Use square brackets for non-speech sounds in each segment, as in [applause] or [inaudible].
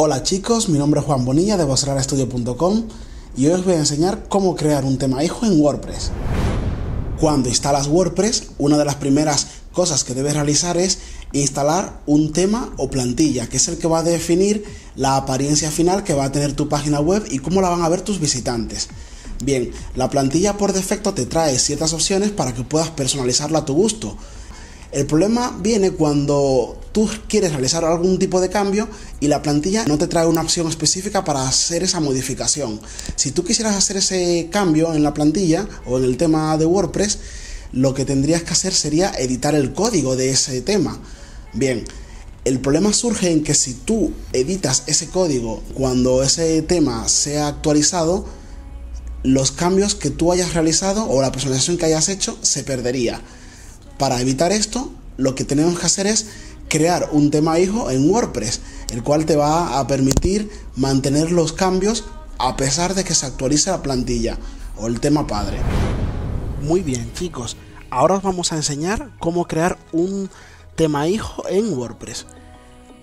Hola chicos, mi nombre es Juan Bonilla de VosRaraStudio.com y hoy os voy a enseñar cómo crear un tema hijo en WordPress. Cuando instalas WordPress, una de las primeras cosas que debes realizar es instalar un tema o plantilla, que es el que va a definir la apariencia final que va a tener tu página web y cómo la van a ver tus visitantes. Bien, la plantilla por defecto te trae ciertas opciones para que puedas personalizarla a tu gusto. El problema viene cuando tú quieres realizar algún tipo de cambio y la plantilla no te trae una opción específica para hacer esa modificación. Si tú quisieras hacer ese cambio en la plantilla o en el tema de WordPress, lo que tendrías que hacer sería editar el código de ese tema. Bien, el problema surge en que si tú editas ese código cuando ese tema sea actualizado, los cambios que tú hayas realizado o la personalización que hayas hecho se perdería. Para evitar esto, lo que tenemos que hacer es crear un tema hijo en WordPress, el cual te va a permitir mantener los cambios a pesar de que se actualice la plantilla o el tema padre. Muy bien chicos, ahora os vamos a enseñar cómo crear un tema hijo en WordPress.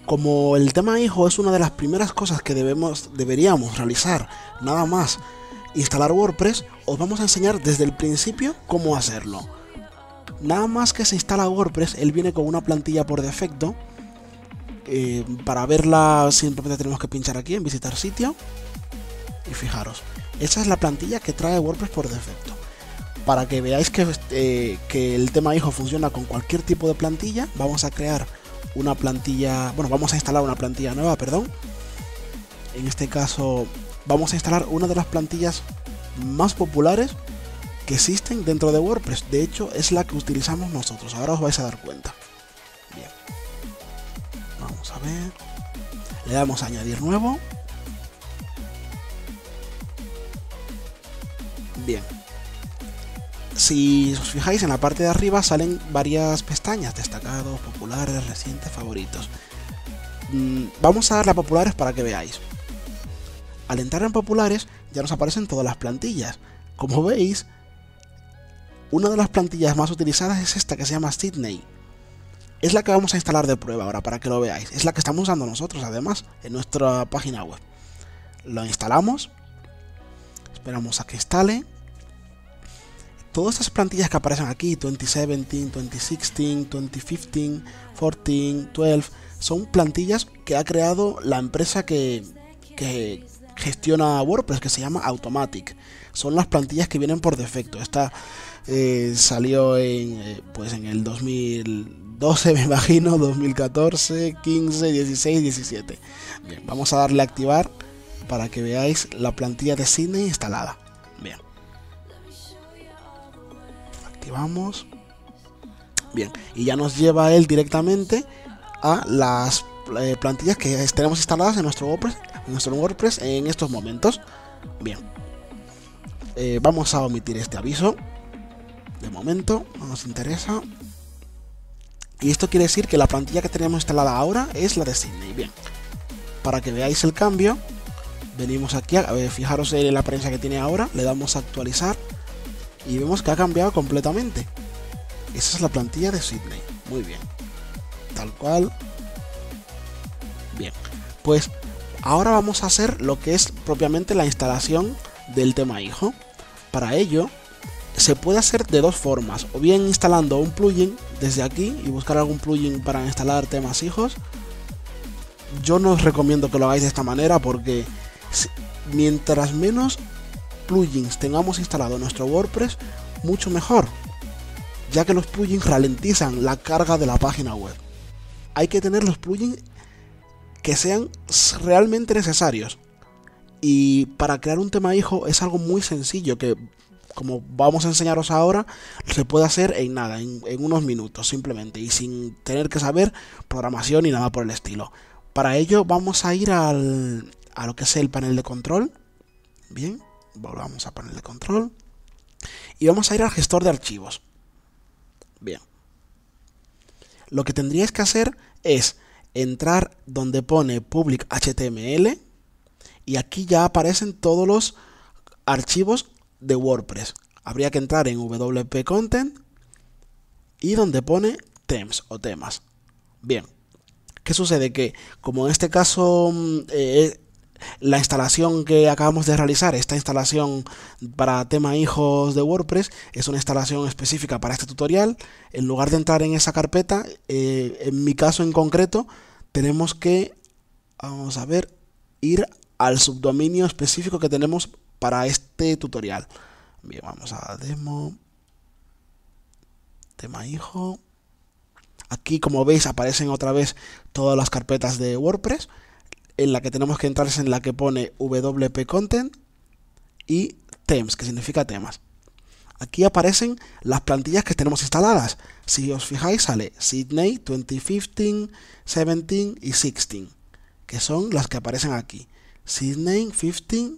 Como el tema hijo es una de las primeras cosas que debemos, deberíamos realizar, nada más instalar WordPress, os vamos a enseñar desde el principio cómo hacerlo. Nada más que se instala WordPress, él viene con una plantilla por defecto. Eh, para verla simplemente tenemos que pinchar aquí en visitar sitio. Y fijaros, esa es la plantilla que trae WordPress por defecto. Para que veáis que, eh, que el tema hijo funciona con cualquier tipo de plantilla, vamos a crear una plantilla, bueno, vamos a instalar una plantilla nueva, perdón. En este caso, vamos a instalar una de las plantillas más populares que existen dentro de WordPress. De hecho, es la que utilizamos nosotros. Ahora os vais a dar cuenta. Bien. Vamos a ver. Le damos a añadir nuevo. Bien. Si os fijáis en la parte de arriba salen varias pestañas, destacados, populares, recientes, favoritos. Mm, vamos a darle a populares para que veáis. Al entrar en populares ya nos aparecen todas las plantillas. Como veis, una de las plantillas más utilizadas es esta que se llama Sydney. Es la que vamos a instalar de prueba ahora para que lo veáis. Es la que estamos usando nosotros además en nuestra página web. Lo instalamos. Esperamos a que instale. Todas estas plantillas que aparecen aquí, 2017, 2016, 2015, 14, 12, son plantillas que ha creado la empresa que, gestiona WordPress, que se llama Automatic. Son las plantillas que vienen por defecto. Esta eh, salió en, eh, pues en el 2012, [laughs] me imagino, 2014, 15, 16, 17. Bien, vamos a darle a activar para que veáis la plantilla de cine instalada. Bien. Activamos. Bien, y ya nos lleva él directamente a las eh, plantillas que tenemos instaladas en nuestro WordPress, en nuestro WordPress en estos momentos. Bien. vamos a omitir este aviso momento no nos interesa. Y esto quiere decir que la plantilla que tenemos instalada ahora es la de Sydney. Bien, para que veáis el cambio, venimos aquí, a fijaros en la apariencia que tiene ahora, le damos a actualizar y vemos que ha cambiado completamente. Esa es la plantilla de Sydney. Muy bien. Tal cual. Bien. Pues ahora vamos a hacer lo que es propiamente la instalación del tema hijo. Para ello se puede hacer de dos formas, o bien instalando un plugin desde aquí y buscar algún plugin para instalar temas hijos. Yo no os recomiendo que lo hagáis de esta manera porque mientras menos plugins tengamos instalado en nuestro WordPress, mucho mejor, ya que los plugins ralentizan la carga de la página web. Hay que tener los plugins que sean realmente necesarios. Y para crear un tema hijo es algo muy sencillo que como vamos a enseñaros ahora, se puede hacer en nada, en, unos minutos simplemente y sin tener que saber programación ni nada por el estilo. Para ello vamos a ir al, a lo que es el panel de control. Bien, volvamos a panel de control. Y vamos a ir al gestor de archivos. Bien. Lo que tendríais que hacer es entrar donde pone public HTML y aquí ya aparecen todos los archivos de WordPress. Habría que entrar en WP Content y donde pone themes o temas. Bien, ¿Qué sucede? Que como en este caso mm, eh, la instalación que acabamos de realizar, esta instalación para tema hijos de WordPress, es una instalación específica para este tutorial. En lugar de entrar en esa carpeta, eh, en mi caso en concreto, tenemos que, vamos a ver, ir al subdominio específico que tenemos para este tutorial. Bien, vamos a demo, tema hijo. Aquí, como veis, aparecen otra vez todas las carpetas de WordPress. En la que tenemos que entrar es en la que pone WP Content y Themes, que significa temas. Aquí aparecen las plantillas que tenemos instaladas. Si os fijáis, sale Sydney 2015, 17 y 16, que son las que aparecen aquí. Sydney 15,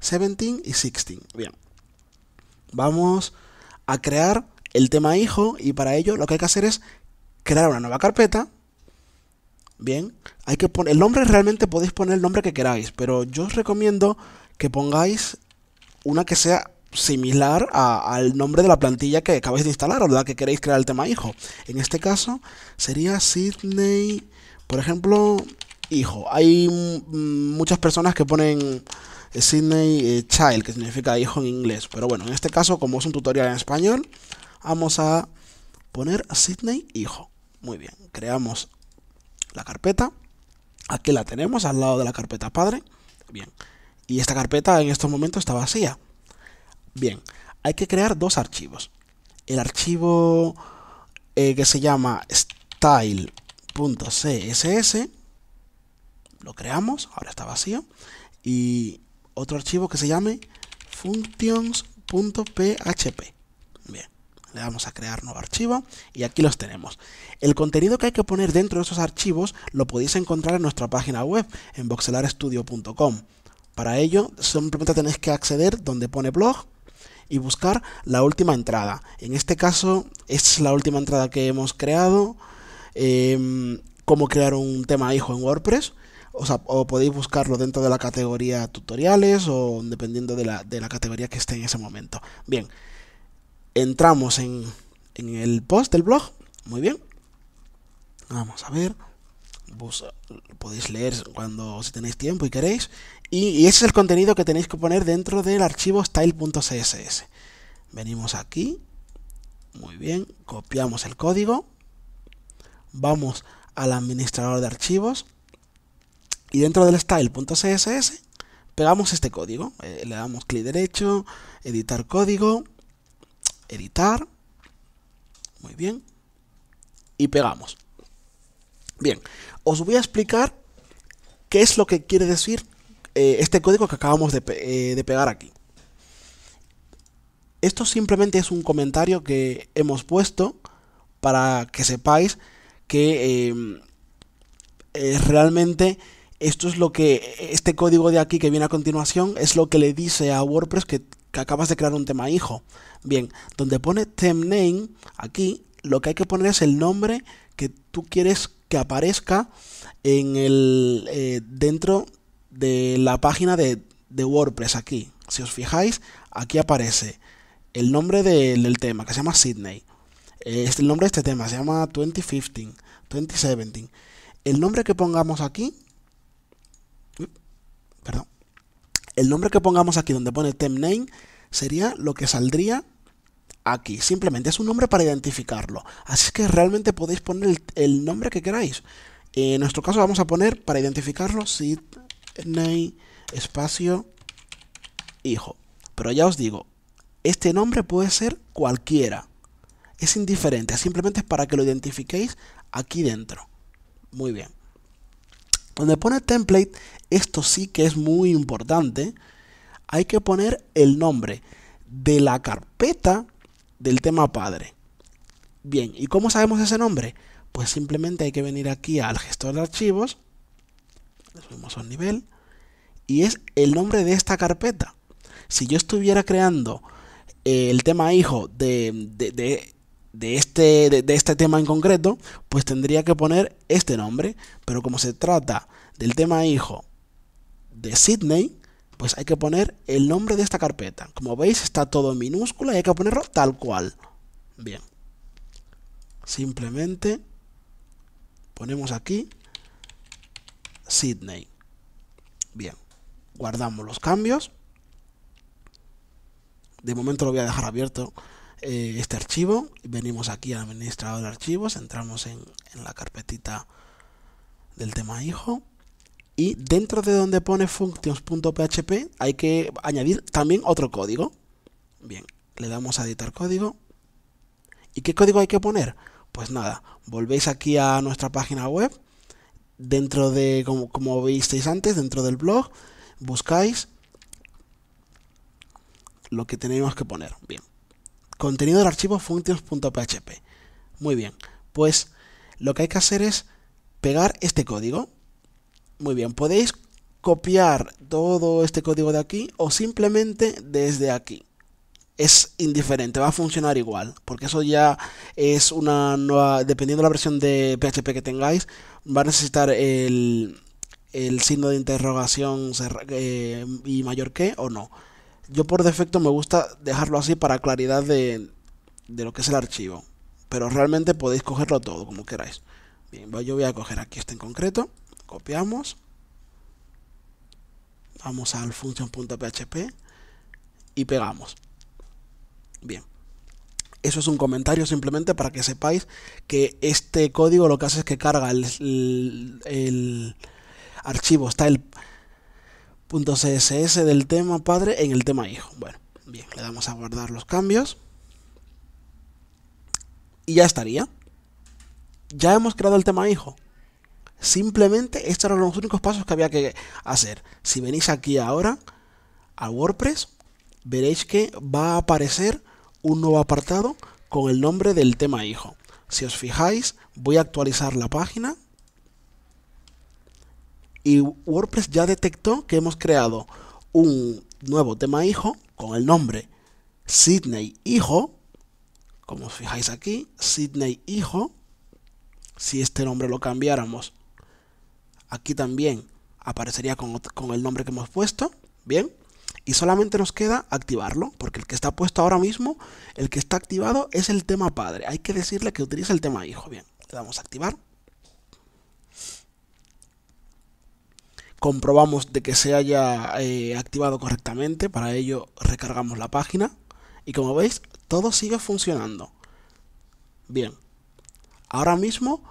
17 y 16. Bien. Vamos a crear el tema hijo y para ello lo que hay que hacer es crear una nueva carpeta. Bien, hay que poner el nombre realmente podéis poner el nombre que queráis, pero yo os recomiendo que pongáis una que sea similar al nombre de la plantilla que acabáis de instalar o la que queréis crear el tema hijo. En este caso sería Sydney, por ejemplo, hijo. Hay muchas personas que ponen Sydney eh, Child, que significa hijo en inglés. Pero bueno, en este caso, como es un tutorial en español, vamos a poner Sydney hijo. Muy bien, creamos la carpeta. Aquí la tenemos al lado de la carpeta padre. Bien, y esta carpeta en estos momentos está vacía. Bien, hay que crear dos archivos. El archivo eh, que se llama style.css lo creamos, ahora está vacío. Y otro archivo que se llame functions.php. Bien, le damos a crear nuevo archivo y aquí los tenemos. El contenido que hay que poner dentro de esos archivos lo podéis encontrar en nuestra página web, en voxelarstudio.com. Para ello, simplemente tenéis que acceder donde pone blog y buscar la última entrada. En este caso, es la última entrada que hemos creado. Em, cómo crear un tema hijo en WordPress o, podéis buscarlo dentro de la categoría tutoriales o dependiendo de la, categoría que esté en ese momento. Bien, entramos en, el post del blog. Muy bien. Vamos a ver. podéis leer cuando si tenéis tiempo y queréis. Y, y, ese es el contenido que tenéis que poner dentro del archivo style.css. Venimos aquí. Muy bien. Copiamos el código. Vamos al administrador de archivos y dentro del style.css pegamos este código. Eh, le damos clic derecho, editar código, editar. Muy bien. Y pegamos. Bien, os voy a explicar qué es lo que quiere decir eh, este código que acabamos de, eh, de, pegar aquí. Esto simplemente es un comentario que hemos puesto para que sepáis que realmente esto es lo que, este código de aquí que viene a continuación, es lo que le dice a WordPress que, acabas de crear un tema hijo. Bien, donde pone theme name, aquí, lo que hay que poner es el nombre que tú quieres que aparezca en el, eh, dentro de la página de, WordPress aquí. Si os fijáis, aquí aparece el nombre del tema, que se llama Sydney. Este, el nombre de este tema se llama 2015, 2017. El nombre que pongamos aquí perdón, el nombre que pongamos aquí donde pone name sería lo que saldría aquí. Simplemente es un nombre para identificarlo. Así que realmente podéis poner el, nombre que queráis. En nuestro caso vamos a poner para identificarlo Sidney espacio hijo. Pero ya os digo, este nombre puede ser cualquiera. Es indiferente, simplemente es para que lo identifiquéis aquí dentro. Muy bien. Donde pone template, esto sí que es muy importante. Hay que poner el nombre de la carpeta del tema padre. Bien, ¿y cómo sabemos ese nombre? Pues simplemente hay que venir aquí al gestor de archivos. Subimos un nivel. Y es el nombre de esta carpeta. Si yo estuviera creando el tema hijo de, de este, de, este tema en concreto, pues tendría que poner este nombre. Pero como se trata del tema hijo de Sydney, pues hay que poner el nombre de esta carpeta. Como veis está todo en minúscula y hay que ponerlo tal cual. Bien. Simplemente ponemos aquí Sydney. Bien, guardamos los cambios. De momento lo voy a dejar abierto eh, este archivo. Venimos aquí al administrador de archivos, entramos en, en la carpetita del tema hijo. Y dentro de donde pone functions.php hay que añadir también otro código. Bien, le damos a editar código. ¿Y qué código hay que poner? Pues nada, volvéis aquí a nuestra página web. Dentro de, como, como visteis antes, dentro del blog, buscáis lo que tenemos que poner. Bien. Contenido del archivo functions.php. Muy bien. Pues lo que hay que hacer es pegar este código. Muy bien. Podéis copiar todo este código de aquí o simplemente desde aquí. Es indiferente, va a funcionar igual, porque eso ya es una nueva, dependiendo de la versión de PHP que tengáis, va a necesitar el, signo de interrogación eh, y mayor que o no. Yo por defecto me gusta dejarlo así para claridad de, de lo que es el archivo. Pero realmente podéis cogerlo todo como queráis. Bien, yo voy a coger aquí este en concreto. Copiamos. Vamos al function.php y pegamos. Bien. Eso es un comentario simplemente para que sepáis que este código lo que hace es que carga el, el, archivo, está el .css del tema padre en el tema hijo. Bueno, bien, le damos a guardar los cambios. Y ya estaría. Ya hemos creado el tema hijo. Simplemente estos eran los únicos pasos que había que hacer. Si venís aquí ahora a WordPress, veréis que va a aparecer un nuevo apartado con el nombre del tema hijo. Si os fijáis, voy a actualizar la página y WordPress ya detectó que hemos creado un nuevo tema hijo con el nombre Sydney Hijo. Como os fijáis aquí, Sydney Hijo. Si este nombre lo cambiáramos, aquí también aparecería con, con el nombre que hemos puesto. Bien. Y solamente nos queda activarlo, porque el que está puesto ahora mismo, el que está activado es el tema padre. Hay que decirle que utiliza el tema hijo. Bien, le damos a activar. Comprobamos de que se haya eh, activado correctamente, para ello recargamos la página y como veis todo sigue funcionando. Bien, ahora mismo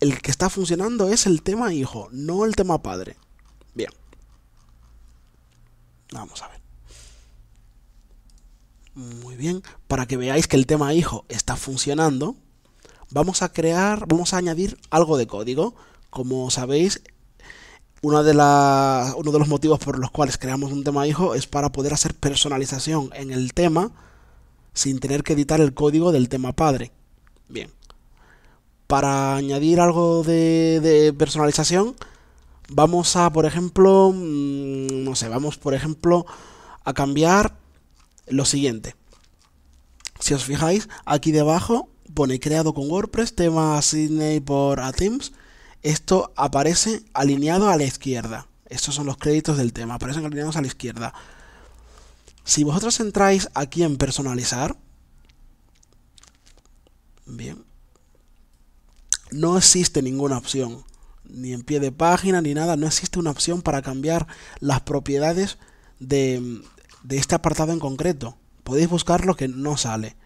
el que está funcionando es el tema hijo, no el tema padre. Bien, vamos a ver. Muy bien, para que veáis que el tema hijo está funcionando, vamos a crear, vamos a añadir algo de código. Como sabéis, una de uno de los motivos por los cuales creamos un tema hijo es para poder hacer personalización en el tema sin tener que editar el código del tema padre. Bien. Para añadir algo de, personalización, vamos a, por ejemplo, mm, no sé, vamos, por ejemplo, a cambiar lo siguiente. Si os fijáis, aquí debajo pone creado con WordPress, tema Sydney por Atems esto aparece alineado a la izquierda. Estos son los créditos del tema, aparecen alineados a la izquierda. Si vosotros entráis aquí en personalizar, bien, no existe ninguna opción, ni en pie de página ni nada, no existe una opción para cambiar las propiedades de, de este apartado en concreto. Podéis buscar lo que no sale.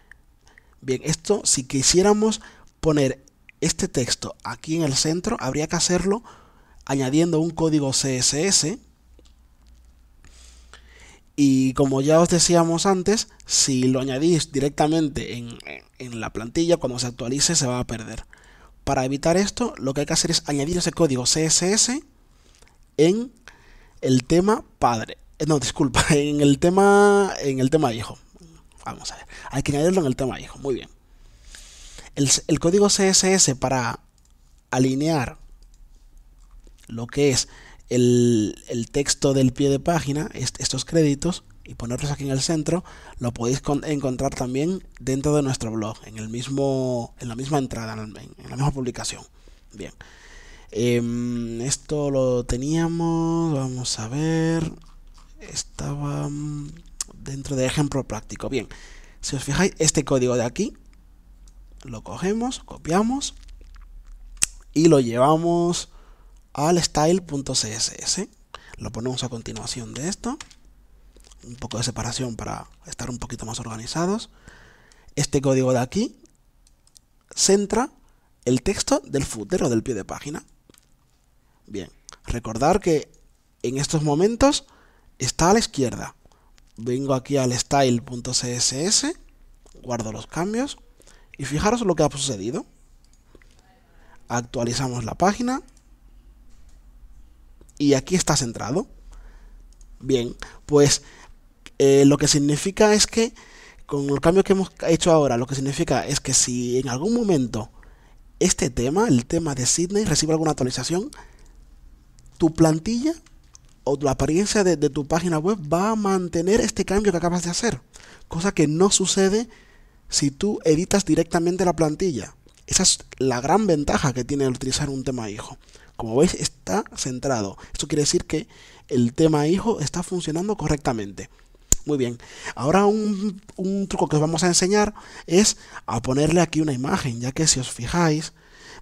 Bien, esto si quisiéramos poner este texto aquí en el centro habría que hacerlo añadiendo un código CSS y como ya os decíamos antes si lo añadís directamente en, en, la plantilla cuando se actualice se va a perder. Para evitar esto lo que hay que hacer es añadir ese código CSS en el tema padre. Eh, no disculpa [laughs] en el tema en el tema hijo vamos a ver hay que añadirlo en el tema hijo muy bien el, código CSS para alinear lo que es el, texto del pie de página, estos créditos, y ponerlos aquí en el centro, lo podéis encontrar también dentro de nuestro blog, en, el mismo, en la misma entrada, en, la misma publicación. Bien. Em, esto lo teníamos, vamos a ver, estaba mm, dentro de ejemplo práctico. Bien, si os fijáis, este código de aquí lo cogemos, copiamos y lo llevamos al style.css. Lo ponemos a continuación de esto. Un poco de separación para estar un poquito más organizados. Este código de aquí centra el texto del footer o del pie de página. Bien, recordar que en estos momentos está a la izquierda. Vengo aquí al style.css, guardo los cambios y fijaros lo que ha sucedido. Actualizamos la página y aquí está centrado. Bien, pues eh, lo que significa es que con el cambio que hemos hecho ahora, lo que significa es que si en algún momento este tema, el tema de Sydney, recibe alguna actualización, tu plantilla o la apariencia de, tu página web va a mantener este cambio que acabas de hacer. Cosa que no sucede si tú editas directamente la plantilla. Esa es la gran ventaja que tiene el utilizar un tema hijo. Como veis, está centrado. Esto quiere decir que el tema hijo está funcionando correctamente. Muy bien, ahora un, truco que os vamos a enseñar es a ponerle aquí una imagen, ya que si os fijáis,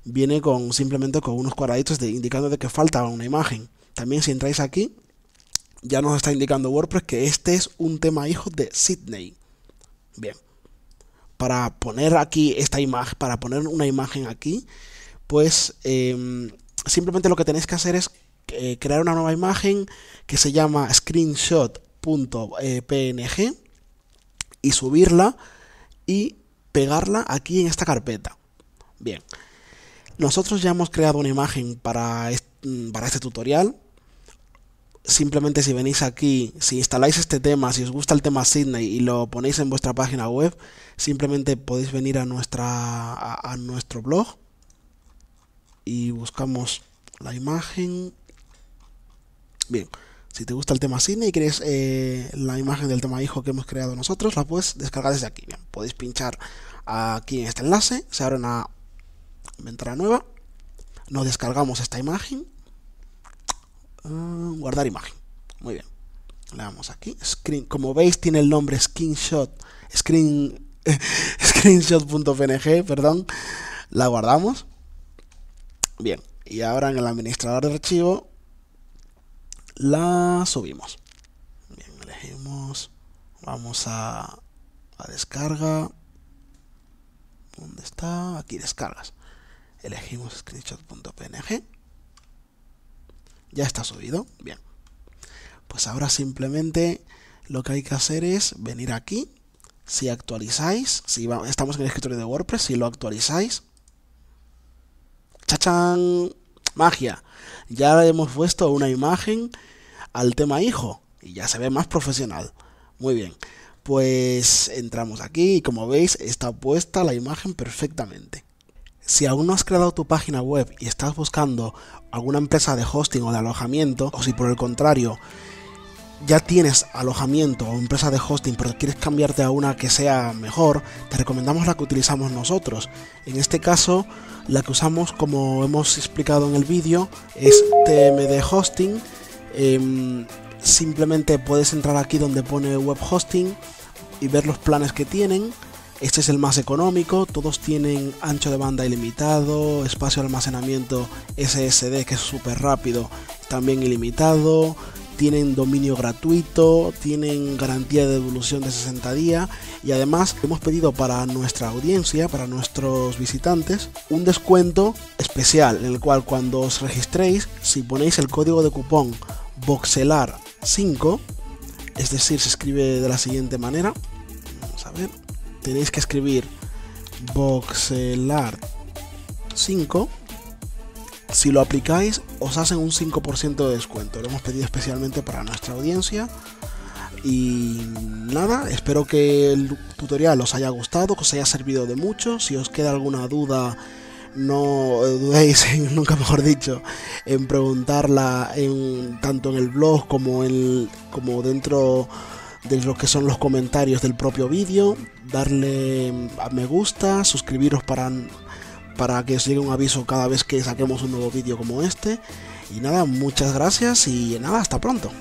viene con simplemente con unos cuadraditos indicando de que falta una imagen. También si entráis aquí, ya nos está indicando WordPress que este es un tema hijo de Sydney. Bien, para poner aquí esta imagen, para poner una imagen aquí, pues em, simplemente lo que tenéis que hacer es eh, crear una nueva imagen que se llama screenshot .png y subirla y pegarla aquí en esta carpeta. Bien, nosotros ya hemos creado una imagen para para este tutorial. Simplemente si venís aquí, si instaláis este tema, si os gusta el tema Sydney y lo ponéis en vuestra página web, simplemente podéis venir a, nuestra, nuestro blog y buscamos la imagen. Bien, si te gusta el tema cine y quieres eh, la imagen del tema hijo que hemos creado nosotros, la puedes descargar desde aquí. podéis pinchar aquí en este enlace, se abre una ventana nueva, nos descargamos esta imagen, ah, guardar imagen. Muy bien. Le damos aquí, screen, como veis tiene el nombre screenshot, screen, [laughs] screenshot.png, perdón, la guardamos. Bien, y ahora en el administrador de archivo la subimos. Bien, elegimos, vamos a, a descarga. ¿Dónde está? Aquí descargas. Elegimos screenshot.png. Ya está subido. Bien. Pues ahora simplemente lo que hay que hacer es venir aquí. Si actualizáis, si estamos en el escritorio de WordPress, si lo actualizáis, ¡chachán! Magia. Ya hemos puesto una imagen al tema hijo y ya se ve más profesional. Muy bien. Pues entramos aquí y como veis está puesta la imagen perfectamente. Si aún no has creado tu página web y estás buscando alguna empresa de hosting o de alojamiento, o si por el contrario ya tienes alojamiento o empresa de hosting pero quieres cambiarte a una que sea mejor, te recomendamos la que utilizamos nosotros. En este caso, la que usamos como hemos explicado en el vídeo es TMD Hosting. Em, simplemente puedes entrar aquí donde pone web hosting y ver los planes que tienen. Este es el más económico, todos tienen ancho de banda ilimitado, espacio de almacenamiento SSD que es súper rápido, también ilimitado, tienen dominio gratuito, tienen garantía de devolución de 60 días y además hemos pedido para nuestra audiencia, para nuestros visitantes, un descuento especial en el cual cuando os registréis, si ponéis el código de cupón VOXELAR5, es decir, se escribe de la siguiente manera, vamos a ver, tenéis que escribir VOXELAR5 si lo aplicáis, os hacen un 5% de descuento. Lo hemos pedido especialmente para nuestra audiencia. Y nada, espero que el tutorial os haya gustado, que os haya servido de mucho. Si os queda alguna duda, no dudéis, [laughs] nunca mejor dicho, en preguntarla en, tanto en el blog como, en, como dentro de lo que son los comentarios del propio vídeo. Darle a me gusta, suscribiros para para que os llegue un aviso cada vez que saquemos un nuevo vídeo como este. Y nada, muchas gracias y nada, hasta pronto.